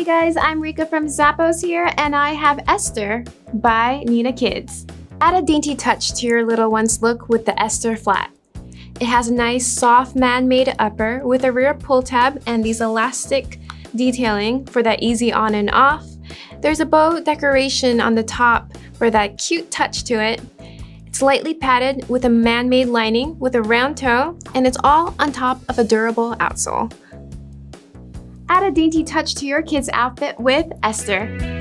Hey guys, I'm Rika from Zappos here, and I have Esther by Nina Kids. Add a dainty touch to your little one's look with the Esther Flat. It has a nice soft man-made upper with a rear pull tab and these elastic detailing for that easy on and off. There's a bow decoration on the top for that cute touch to it. It's lightly padded with a man-made lining with a round toe, and it's all on top of a durable outsole. A dainty touch to your kid's outfit with Esther.